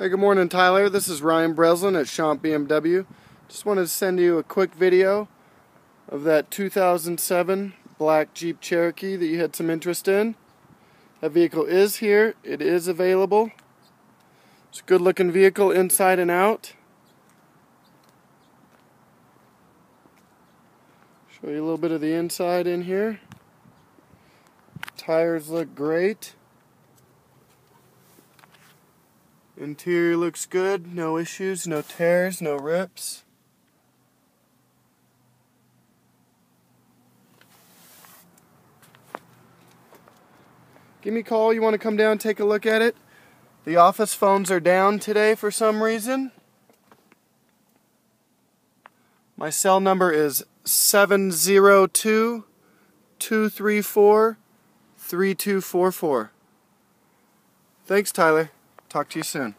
Hey, good morning, Tyler. This is Ryan Breslin at Schomp BMW. Just wanted to send you a quick video of that 2007 black Jeep Cherokee that you had some interest in. That vehicle is here. It is available. It's a good looking vehicle inside and out. Show you a little bit of the inside in here. Tires look great. Interior looks good, no issues, no tears, no rips. Give me a call, you want to come down take a look at it. The office phones are down today for some reason. My cell number is 702 234 3244. Thanks, Tyler. Talk to you soon.